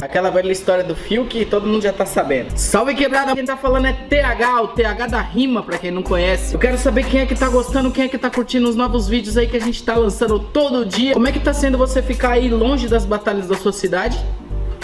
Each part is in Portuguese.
Aquela velha história do fio que todo mundo já tá sabendo. Salve quebrada, quem tá falando é TH, o TH da rima, pra quem não conhece. Eu quero saber quem é que tá gostando, quem é que tá curtindo os novos vídeos aí que a gente tá lançando todo dia. Como é que tá sendo você ficar aí longe das batalhas da sua cidade?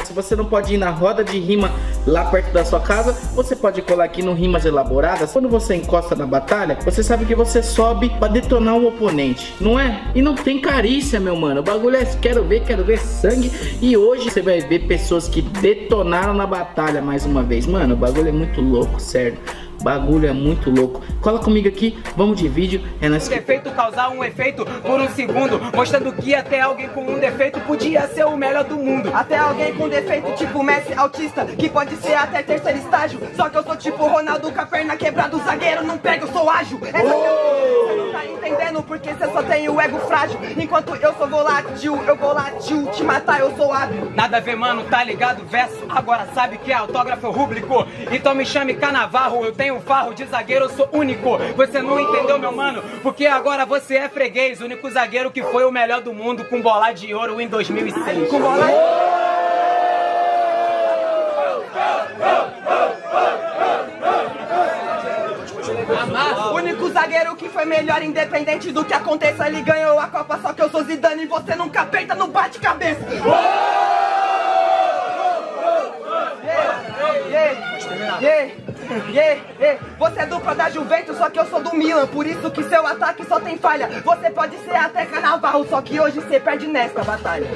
Se você não pode ir na roda de rima lá perto da sua casa, você pode colar aqui no Rimas Elaboradas. Quando você encosta na batalha, você sabe que você sobe pra detonar um oponente, não é? E não tem carícia, meu mano. O bagulho é quero ver, quero ver sangue. E hoje você vai ver pessoas que detonaram na batalha mais uma vez. Mano, o bagulho é muito louco, sério. Bagulho é muito louco. Cola comigo aqui, vamos de vídeo. É nós. Um defeito causar um efeito por um segundo, mostrando que até alguém com um defeito podia ser o melhor do mundo. Até alguém com defeito tipo Messi autista, que pode ser até terceiro estágio. Só que eu sou tipo Ronaldo com a perna quebrada, o zagueiro não pega, eu sou ágil. Essa que eu... Você não tá entendendo porque você só tem o ego frágil. Enquanto eu sou volátil, eu vou latil, te matar eu sou hábil. Nada a ver, mano, tá ligado? Verso, agora sabe que é autógrafo rúbrico. Então me chame Canavarro, eu tenho farro de zagueiro, eu sou único. Você não entendeu, meu mano? Porque agora você é freguês, o único zagueiro que foi o melhor do mundo com bola de ouro em 2006. Com bola O único zagueiro que foi melhor, independente do que aconteça, ele ganhou a Copa, só que eu sou Zidane e você nunca peita no bate-cabeça. Yeah, yeah, yeah, yeah. Você é dupla da Juventus, só que eu sou do Milan Por isso que seu ataque só tem falha Você pode ser até Canavarro, só que hoje você perde nesta batalha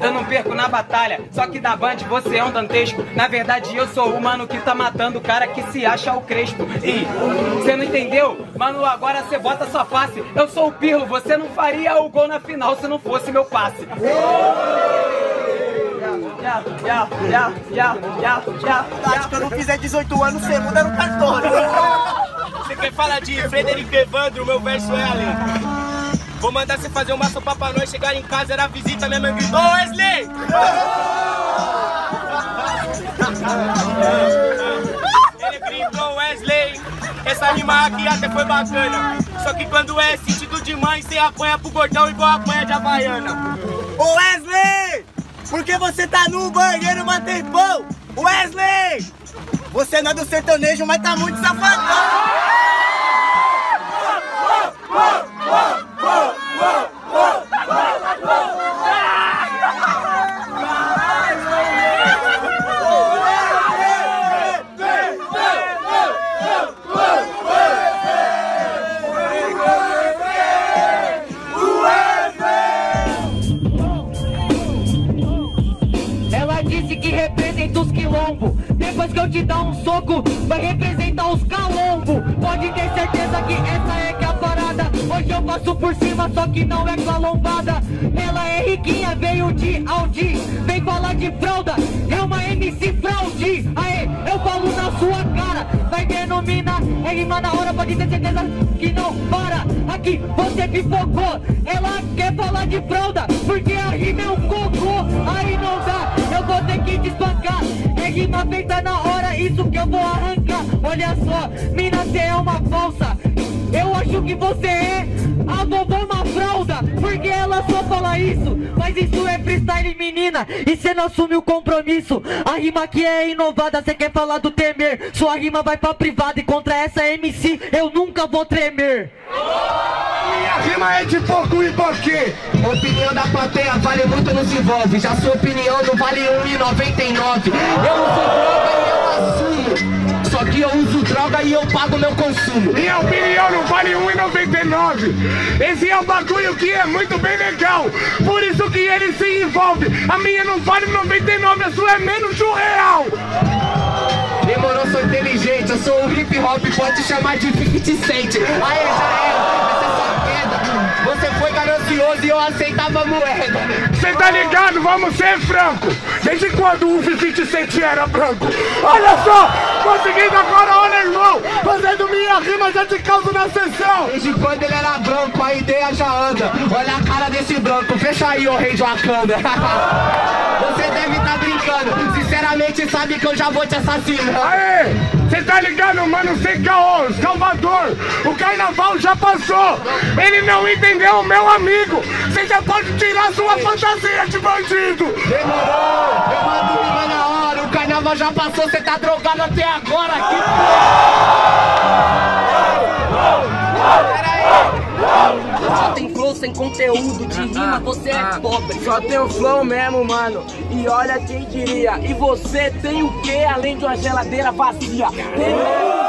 Eu não perco na batalha, só que da Band você é um dantesco. Na verdade, eu sou o mano que tá matando o cara que se acha o Crespo. E você não entendeu? Mano, agora você bota sua face. Eu sou o Pirlo, você não faria o gol na final se não fosse meu passe. Se eu não fizer 18 anos, você muda no cartório Você quer falar de Frederico Evandro, meu verso é ali. Vou mandar você fazer uma sopa pra nós chegar em casa, era visita, minha mãe gritou, Wesley! Ele gritou, Wesley! Essa rima aqui até foi bacana. Só que quando é sentido de mãe, você apanha pro gordão igual apanha de Havaiana. Ô Wesley! Por que você tá no banheiro um tempão? Wesley! Você não é do sertanejo, mas tá muito safadão! Depois que eu te dar um soco, vai representar os calombo. Pode ter certeza que essa é que é a parada. Hoje eu passo por cima, só que não é com a lombada. Ela é riquinha, veio de Audi. Vem falar de fralda, é uma MC fraude. Aê, eu falo na sua cara. Vai denominar, é rima na hora, pode ter certeza que não para. Aqui você pipocou. Ela quer falar de fralda, porque a rima é um cocô. Aí não dá, eu vou ter que te espancar. Rima feita na hora, isso que eu vou arrancar. Olha só, mina, cê é uma falsa. Eu acho que você é a vovó uma fralda Porque ela só fala isso Mas isso é freestyle menina E cê não assume o compromisso A rima aqui é inovada Cê quer falar do temer Sua rima vai pra privada E contra essa MC eu nunca vou tremer Rima é de pouco e porquê? Opinião da plateia vale muito, não se envolve. Já sua opinião não vale 1,99. Eu sou droga e eu assumo. Só que eu uso droga e eu pago meu consumo. Minha opinião não vale 1,99. Esse é um bagulho que é muito bem legal. Por isso que ele se envolve. A minha não vale 99, a sua é menos de um real. Demorou, sou inteligente, eu sou o hip hop, pode chamar de 50 cent. Aê, já ganancioso e eu aceitava moeda. Cê tá ligado? Vamos ser franco. Desde quando o 50 Cent era branco? Olha só, conseguindo agora, olha irmão, fazendo minha rima já de causa na sessão. Desde quando ele era branco, a ideia já anda. Olha a cara desse branco, fecha aí, ô rei de Wakanda. Você deve estar tá brincando brincando. Sinceramente, sabe que eu já vou te assassinar. Aê! Cê tá ligado, mano? Sem caô, Salvador! O carnaval já passou! Ele não entendeu o meu amigo! Você já pode tirar sua fantasia de bandido! Demorou, eu mando na hora. O carnaval já passou, cê tá drogado até agora. Que Só tem flow sem conteúdo de rima, você é pobre. Só tem o flow mesmo, mano. E olha quem diria. E você tem o que além de uma geladeira vazia? Tem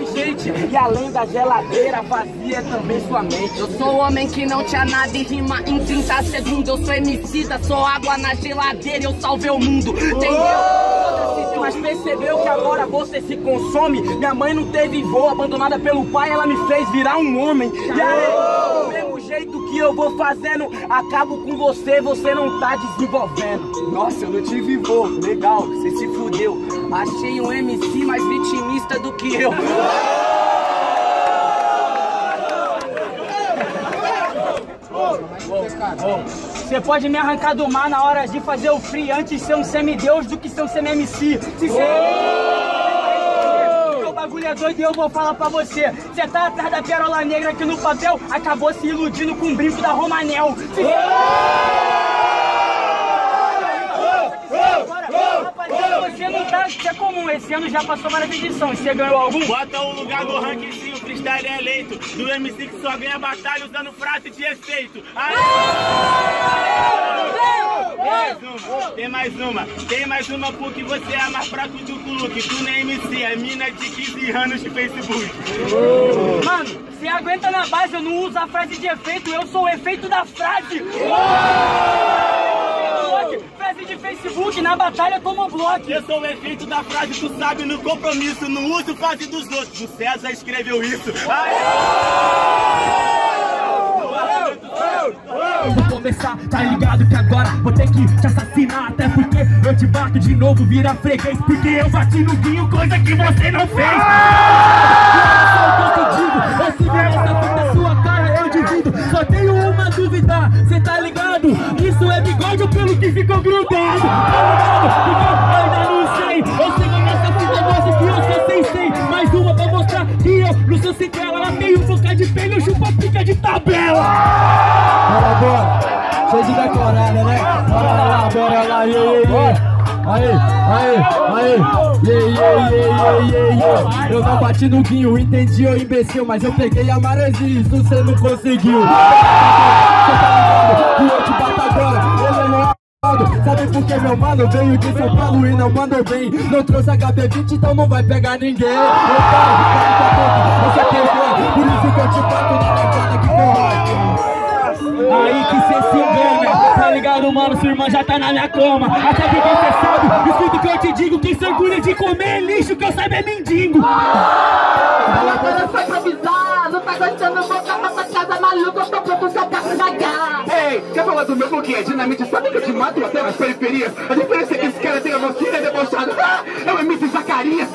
inteligente. E além da geladeira vazia, também sua mente. Eu sou o homem que não tinha nada e rima em 30 segundos. Eu sou emicida, sou água na geladeira, eu salvei o mundo. Entendeu? Mas percebeu que agora você se consome? Minha mãe não teve voo, abandonada pelo pai, ela me fez virar um homem. E aí, do mesmo jeito que eu vou fazendo, acabo com você, você não tá desenvolvendo. Nossa, eu não tive voo, legal, você se fudeu. Achei um MC mais vitimista do que eu. Você pode me arrancar do mar na hora de fazer o free antes de ser um semideus do que ser um semi-MC. O bagulho é doido e eu vou falar pra você. Você tá atrás da pérola negra aqui no papel, acabou se iludindo com o brinco da Romanel. Rapaziada, você não tá. Isso é comum, esse ano já passou várias edições. Você ganhou algum? Bota o lugar do ranking sim, o freestyle é eleito. Do MC que só ganha batalha usando frase de efeito. Aê! Tem mais uma, tem mais uma, tem mais uma porque você é mais fraco do que o Luke. Tu nem MC, é mina de 15 anos de Facebook. Mano, você aguenta na base, eu não uso a frase de efeito, eu sou o efeito da frase. De Facebook, na batalha toma bloco. Eu sou o efeito da frase, tu sabe, no compromisso. Não uso frase dos outros. O César escreveu isso. Vou começar, tá ligado que agora vou ter que te assassinar Até porque eu te bato de novo, vira freguês Porque eu bati no guinho, coisa que você não fez Eu digo, eu sigo essa fita, sua cara eu divido Só tenho uma dúvida, cê tá ligado? Isso ou pelo que ficou grudado? Tá ligado? Eu ainda não sei Eu sei que nessa fita mostra que eu sou sensei Mais uma pra mostrar que eu não sou sem ela Ela tem um boca de pelo, eu chupo a pica de tabela Bora, bora. Cheio de decorada, né? Bora lá, bora lá, iê, iê, iê. Aí, aí, aí, iê, iê, iê, iê. Eu não bati no guinho, entendi, ô imbecil, mas eu peguei a maresia, isso cê não conseguiu. Cê tá ligado? E eu te bato Sabe por que meu mano veio de São Paulo e não mandou bem? Não trouxe HB20, então não vai pegar ninguém. Eu pra pouco, esse aqui é por isso que eu te bato na levada que corrói. Aí que cê se engana, tá ligado, mano? Sua irmã já tá na minha coma. Até porque cê sabe, escuta o que eu te digo: quem se orgulha de comer é lixo, que eu saiba é mendigo. Tá gostando, vou pra casa maluco, eu tô pronto só pra. Ei, quer falar do meu bloquinho? É dinamite, sabe que eu te mato até nas periferias? A diferença é que esse cara tem a vacina é debochado. Ah, é o MC Zacarias.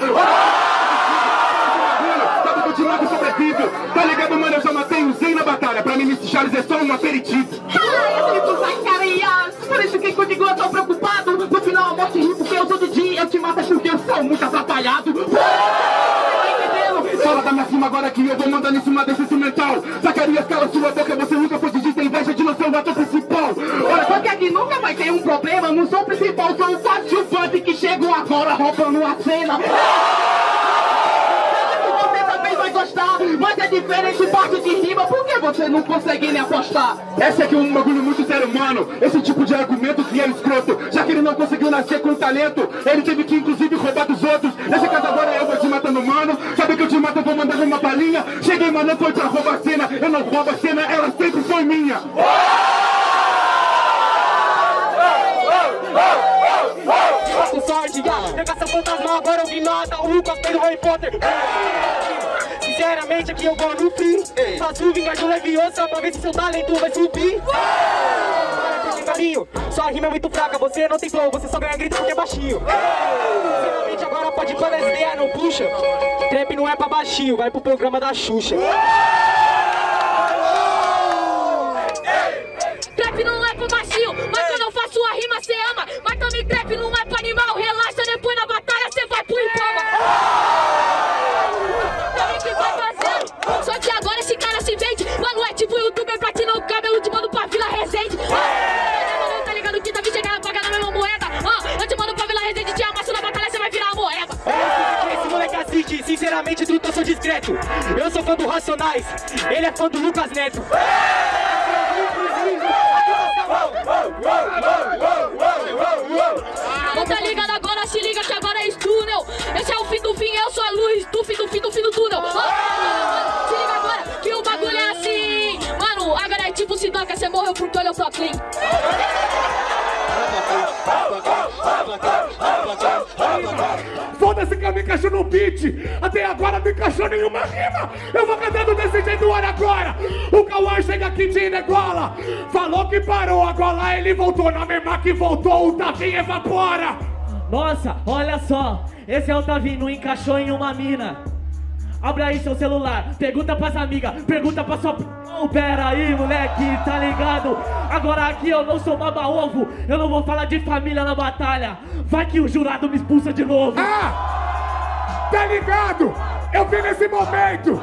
Sabe que eu te mato e sobrevivo. Tá ligado, mano? Eu já matei o Zay na batalha. Pra mim, Mr. Charles é só um aperitivo. Ah, eu grito Zacarias, por isso que contigo eu tô preocupado. No final a morte ri porque eu todo dia eu te mato, acho que eu sou muito atrapalhado. Tá entendendo? Fala da minha cima agora que eu vou mandando em cima desse instrumental. Zacarias, cala sua boca, você nunca pode dizer inveja de não ser o ator principal. Olha, só que aqui nunca vai ter um problema, não sou o principal, sou o coadjuvante que chegou agora roubando a cena. Você mas é diferente parte de rima, por que você não consegue nem apostar? Esse aqui é um bagulho muito sério, mano. Esse tipo de argumento que é escroto. Já que ele não conseguiu nascer com talento, ele teve que inclusive roubar dos outros. Nesse caso agora eu vou te matando, mano. Sabe que eu te mato, eu vou mandando uma balinha. Cheguei, mano, foi pra roubar a cena. Eu não roubo a cena, ela sempre foi minha. Com sorte, negação fantasma, agora eu vi nada O cosplay do Harry Potter Sinceramente aqui eu vou no fim. Faço vingar do Leviosa pra ver se seu talento vai subir. Para, tem caminho. Sua rima é muito fraca, você não tem flow Você só ganha grito porque é baixinho. Sinceramente agora pode quando as ideias não puxa. Trap não é pra baixinho, vai pro programa da Xuxa. Trap não é pro baixinho, mas quando eu faço a rima cê ama. Come trap não é pra animal, relaxa, eu sou discreto. Eu sou fã do Racionais, ele é fã do Lucas Neto. Não tá ligado agora, se liga que agora é túnel. Esse é o fim do fim, eu sou a luz do fim Foda-se que eu me encaixo no beat. Até agora não encaixou nenhuma rima. Eu vou cantando desse jeito, olha agora. O Cauã chega aqui de negola. Falou que parou, agora ele voltou. Na mesma que voltou, o Tavinho evapora. Nossa, olha só, esse é o Tavinho, não encaixou em uma mina. Abre aí seu celular, pergunta pras amigas, pergunta pra sua. Não, pera aí, moleque, tá ligado? Agora aqui eu não sou baba-ovo, eu não vou falar de família na batalha. Vai que o jurado me expulsa de novo. Ah! Tá ligado? Eu vi nesse momento.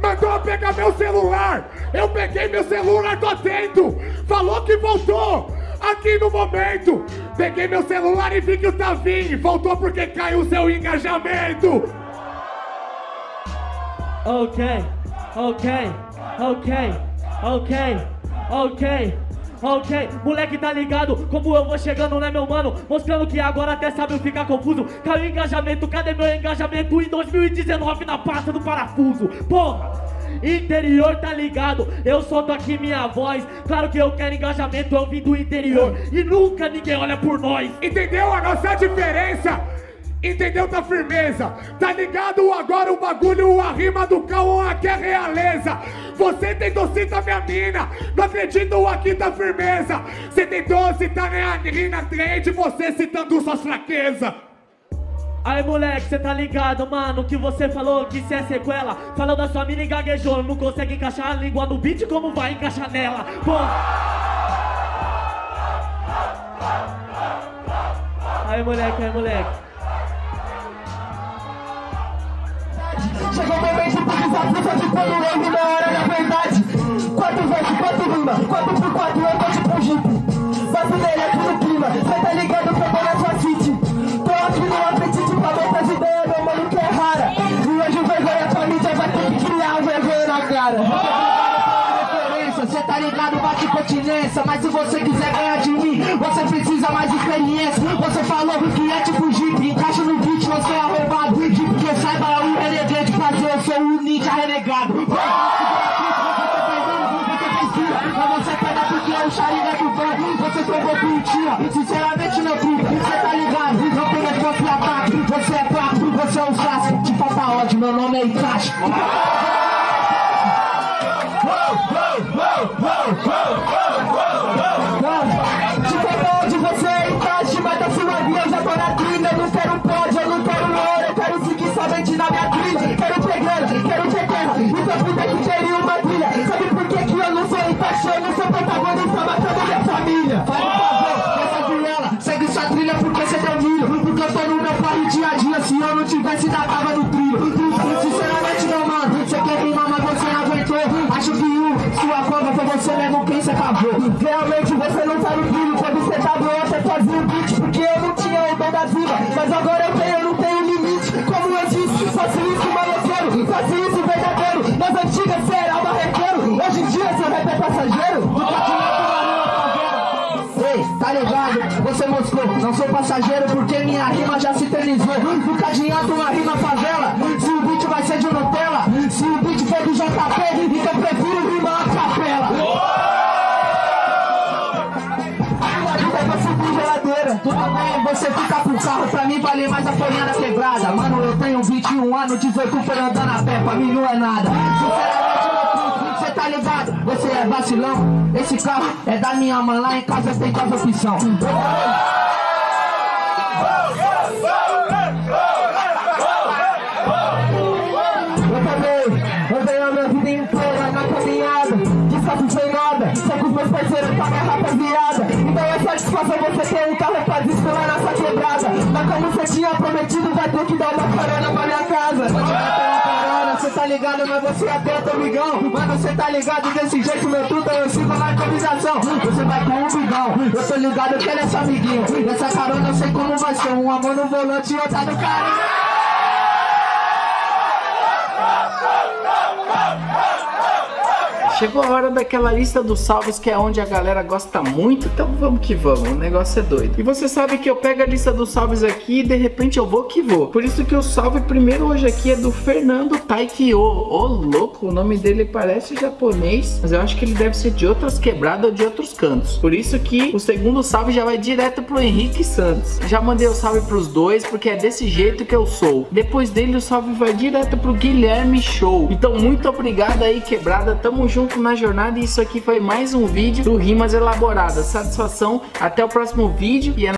Mandou pegar meu celular. Eu peguei meu celular, tô atento. Falou que voltou. Aqui no momento. Peguei meu celular e vi que o Tavinho voltou porque caiu o seu engajamento. Ok, ok, ok, ok, ok, ok. Moleque, tá ligado? Como eu vou chegando, né, meu mano? Mostrando que agora até sabe eu ficar confuso. Caiu engajamento, cadê meu engajamento em 2019 na pasta do parafuso? Porra! Interior, tá ligado? Eu solto aqui minha voz. Claro que eu quero engajamento, eu vim do interior. E nunca ninguém olha por nós. Entendeu a nossa diferença? Entendeu da firmeza? Tá ligado agora o bagulho, a rima do Cauã aqui é realeza. Você tentou citar minha mina, não acredito aqui da firmeza. Você tentou citar minha mina trade, você citando suas fraquezas. Aí moleque, cê tá ligado, mano, que você falou que se é sequela Falou da sua mina e gaguejou, não consegue encaixar a língua no beat, como vai encaixar nela? Pô Aí moleque, aí moleque Chegou o momento de pisar puta de pano longo na hora da verdade. Quatro versos, quatro rima, quatro por quatro, eu tô tipo um jeep Bato nele aqui no clima, cê tá ligado que eu tô na sua city. Tô aqui no apetite pra outras ideias, meu mano, que é rara. E hoje o vergonha pra mídia vai ter que criar vergonha na cara. Cê tá ligado, bate continência. Mas se você quiser ganhar de mim Você precisa mais experiência. Você falou que é tipo Jeep Sinceramente meu truque Cê tá ligado, não tem resposta e ataque Você é fraco, você é um frasco Te falta ódio, meu nome é Itachi. Te falta onde você é Itachi. Mas da sua vida eu já tô na trilha. Eu não quero pódio, eu não quero ouro. Eu quero seguir somente na minha trilha Realmente você não tá no trilho Quando você tava eu até fazia o beat Porque eu não tinha o dom da vida Mas agora eu tenho, eu não tenho limite Como eu disse, faço isso maloqueiro Faço isso verdadeiro Nas antigas cê era barreteiro Hoje em dia seu rap é passageiro tá ligado? Você moscou, não sou passageiro porque minha rima já se eternizou. Nunca adianta uma rima favela, se o beat vai ser de Nutella. Se o beat for do JP, então prefiro você fica com o carro, pra mim vale mais a folhinha da quebrada. Mano, eu tenho 21 anos, 18 foi andando a pé, pra mim não é nada. Sinceramente, eu Cê tá ligado? Você é vacilão. Esse carro é da minha mãe, lá em casa tem duas rapaziada. Então é satisfação você ter um carro você tinha prometido, vai ter que dar uma carona pra minha casa. Pode dar carona, cê tá ligado, mas você é atento, amigão. Mano, cê tá ligado desse jeito, meu tudo, eu sigo na improvisação. Você vai com um bigão, eu tô ligado que ele é seu amiguinho. Nessa carona eu sei como vai ser, um amor no volante e outra no carinho. Chegou a hora daquela lista dos salves que é onde a galera gosta muito, então vamos que vamos, o negócio é doido. E você sabe que eu pego a lista dos salves aqui e de repente eu vou que vou. Por isso que o salve primeiro hoje aqui é do Fernando Taikyo. Ô louco, o nome dele parece japonês, mas eu acho que ele deve ser de outras quebradas ou de outros cantos. Por isso que o segundo salve já vai direto pro Henrique Santos. Já mandei o salve pros dois, porque é desse jeito que eu sou. Depois dele o salve vai direto pro Guilherme Show. Então muito obrigado aí quebrada, tamo junto na jornada e isso aqui foi mais um vídeo do Rimas Elaboradas. Satisfação, até o próximo vídeo e é